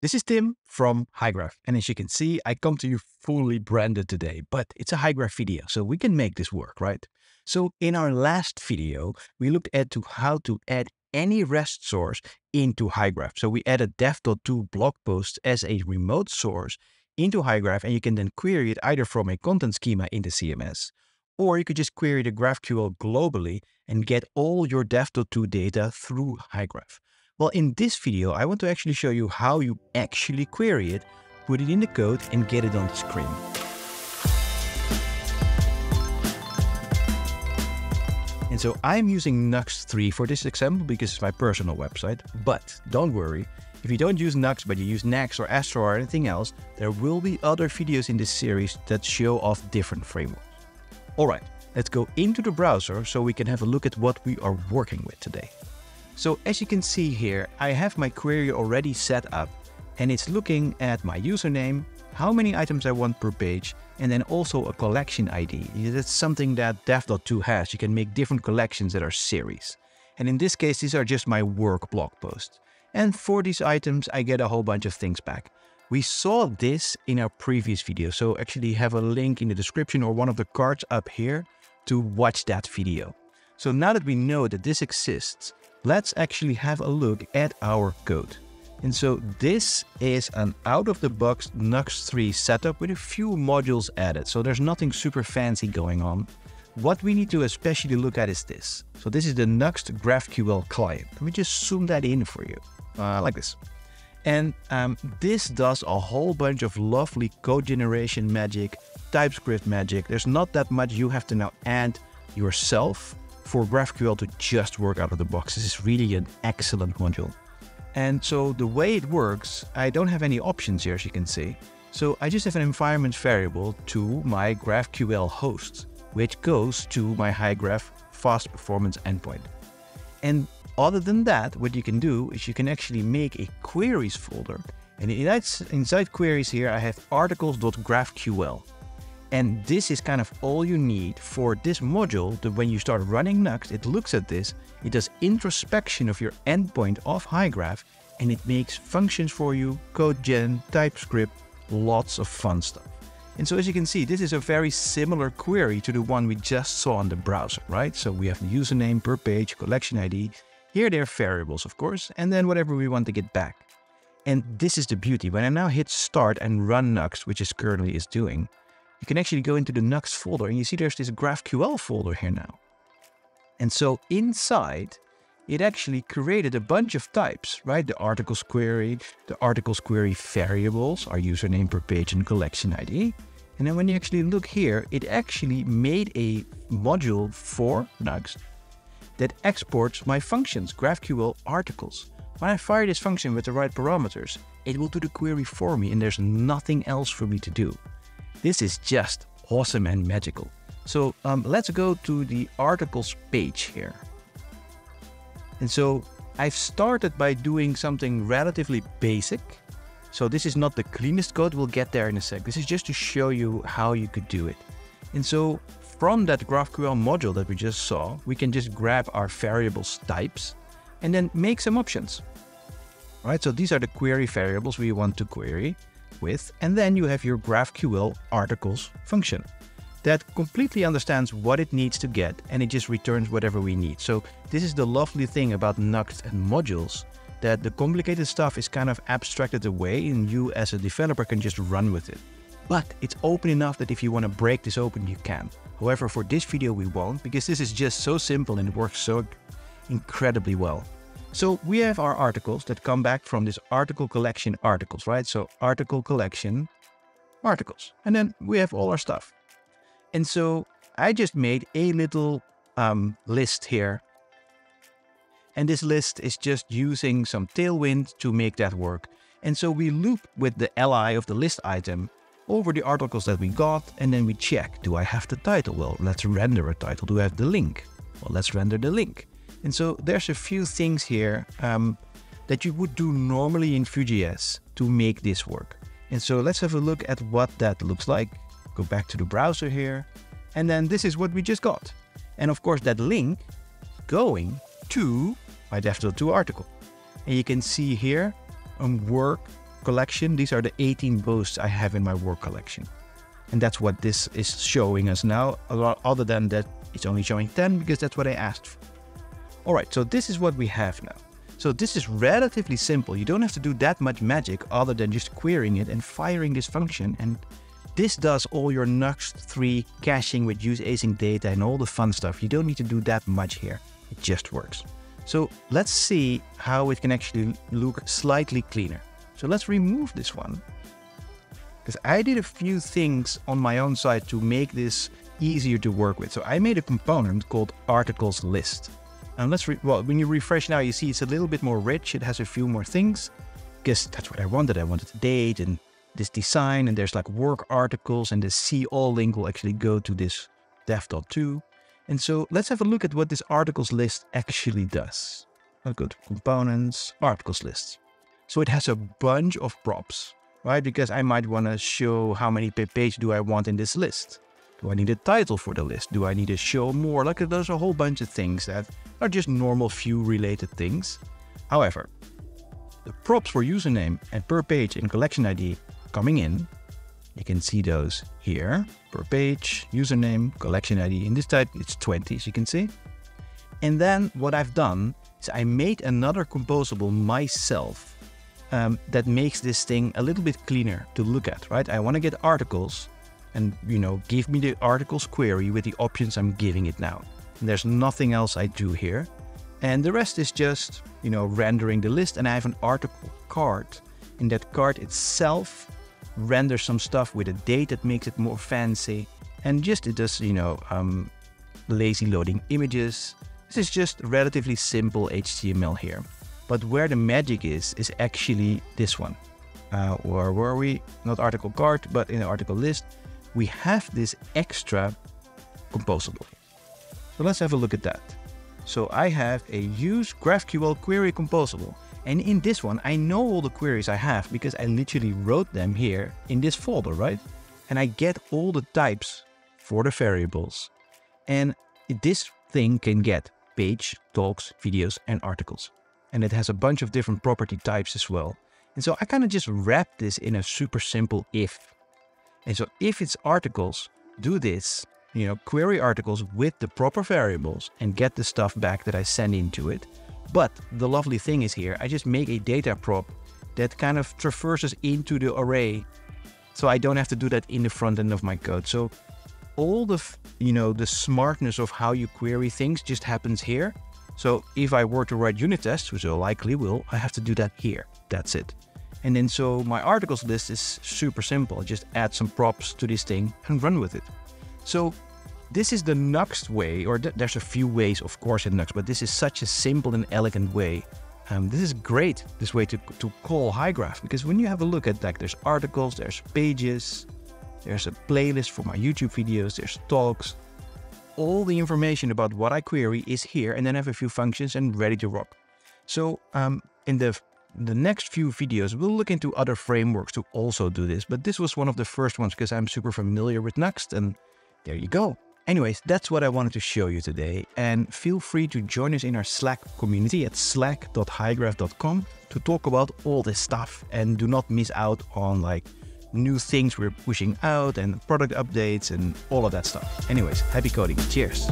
This is Tim from Hygraph. And as you can see, I come to you fully branded today, but it's a Hygraph video, so we can make this work, right? So in our last video, we looked at to how to add any REST source into Hygraph. So we added dev.to blog posts as a remote source into Hygraph, and you can then query it either from a content schema in the CMS, or you could just query the GraphQL globally and get all your dev.to data through Hygraph. Well, in this video, I want to actually show you how you actually query it, put it in the code and get it on the screen. And so I'm using Nuxt 3 for this example because it's my personal website, but don't worry, if you don't use Nuxt but you use Next or Astro or anything else, there will be other videos in this series that show off different frameworks. Alright, let's go into the browser so we can have a look at what we are working with today. So as you can see here, I have my query already set up and it's looking at my username, how many items I want per page, and then also a collection ID. That's something that dev.to has. You can make different collections that are series. And in this case, these are just my work blog posts. And for these items, I get a whole bunch of things back. We saw this in our previous video, so actually have a link in the description or one of the cards up here to watch that video. So now that we know that this exists, let's actually have a look at our code. And so this is an out-of-the-box Nuxt 3 setup with a few modules added. So there's nothing super fancy going on. What we need to especially look at is this. So this is the Nuxt GraphQL client. Let me just zoom that in for you, uh, like this. And um, this does a whole bunch of lovely code generation magic, TypeScript magic. There's not that much you have to now add yourself for GraphQL to just work out of the box. This is really an excellent module. And so the way it works, I don't have any options here, as you can see. So I just have an environment variable to my GraphQL host, which goes to my Hygraph fast performance endpoint. And other than that, what you can do is you can actually make a queries folder. And inside queries here, I have articles.graphql. And this is kind of all you need for this module that when you start running Nuxt, it looks at this, it does introspection of your endpoint of Hygraph, and it makes functions for you, code gen, TypeScript, lots of fun stuff. And so as you can see, this is a very similar query to the one we just saw in the browser, right? So we have the username per page, collection ID. Here they're variables, of course, and then whatever we want to get back. And this is the beauty. When I now hit start and run Nuxt, which is currently is doing, you can actually go into the Nuxt folder and you see there's this GraphQL folder here now. And so inside, it actually created a bunch of types, right? The articles query, the articles query variables, our username per page and collection ID. And then when you actually look here, it actually made a module for Nuxt that exports my functions, GraphQL articles. When I fire this function with the right parameters, it will do the query for me and there's nothing else for me to do. This is just awesome and magical. So um, let's go to the articles page here. And so I've started by doing something relatively basic. So this is not the cleanest code, we'll get there in a sec. This is just to show you how you could do it. And so from that GraphQL module that we just saw, we can just grab our variables types and then make some options. All right, so these are the query variables we want to query with, and then you have your GraphQL articles function that completely understands what it needs to get and it just returns whatever we need. So this is the lovely thing about Nuxt and modules that the complicated stuff is kind of abstracted away and you as a developer can just run with it. But it's open enough that if you want to break this open, you can. However, for this video, we won't because this is just so simple and it works so incredibly well. So we have our articles that come back from this article collection articles, right? So article collection articles. And then we have all our stuff. And so I just made a little um, list here. And this list is just using some Tailwind to make that work. And so we loop with the li of the list item over the articles that we got, and then we check, do I have the title? Well, let's render a title. Do I have the link? Well, let's render the link. And so there's a few things here um, that you would do normally in Vue.js to make this work. And so let's have a look at what that looks like. Go back to the browser here. And then this is what we just got. And of course that link going to my dev.to article. And you can see here on work collection. These are the 18 posts I have in my work collection. And that's what this is showing us now. Other than that, it's only showing 10 because that's what I asked for. All right, so this is what we have now. So this is relatively simple. You don't have to do that much magic other than just querying it and firing this function. And this does all your Nuxt 3 caching with use async data and all the fun stuff. You don't need to do that much here. It just works. So let's see how it can actually look slightly cleaner. So let's remove this one. Because I did a few things on my own side to make this easier to work with. So I made a component called articles list. And let's, well, when you refresh now, you see it's a little bit more rich. It has a few more things because that's what I wanted. I wanted the date and this design and there's like work articles and the see all link will actually go to this dev.to. And so let's have a look at what this articles list actually does. I'll go to components, articles list. So it has a bunch of props, right? Because I might want to show how many page do I want in this list. Do I need a title for the list? Do I need to show more? Like there's a whole bunch of things that are just normal Vue related things. However, the props for username and per page and collection ID coming in you can see those here per page, username, collection ID. In this type, it's 20, as you can see. And then what I've done is I made another composable myself um, that makes this thing a little bit cleaner to look at, right? I want to get articles and, you know, give me the articles query with the options I'm giving it now. And there's nothing else I do here. And the rest is just, you know, rendering the list and I have an article card. In that card itself, render some stuff with a date that makes it more fancy, and just it does, you know, um, lazy loading images. This is just relatively simple HTML here. But where the magic is, is actually this one. Uh, where were we? Not article card, but in the article list, we have this extra composable. So let's have a look at that. So I have a use GraphQL query composable. And in this one, I know all the queries I have because I literally wrote them here in this folder, right? And I get all the types for the variables. And this thing can get page, talks, videos, and articles. And it has a bunch of different property types as well. And so I kind of just wrap this in a super simple if. And so if it's articles, do this, you know, query articles with the proper variables and get the stuff back that I send into it. But the lovely thing is here, I just make a data prop that kind of traverses into the array. So I don't have to do that in the front end of my code. So all the, you know, the smartness of how you query things just happens here. So if I were to write unit tests, which I likely will, I have to do that here. That's it. And then so my articles list is super simple. Just add some props to this thing and run with it. So this is the Nuxt way, or th there's a few ways, of course, in Nuxt, but this is such a simple and elegant way. Um, this is great, this way to, to call Hygraph, because when you have a look at that, there's articles, there's pages, there's a playlist for my YouTube videos, there's talks. All the information about what I query is here, and then I have a few functions and ready to rock. So um, in the the next few videos, we'll look into other frameworks to also do this, but this was one of the first ones because I'm super familiar with Next, and there you go. Anyways, that's what I wanted to show you today. And feel free to join us in our Slack community at slack.hygraph.com to talk about all this stuff and do not miss out on like new things we're pushing out and product updates and all of that stuff. Anyways, happy coding. Cheers.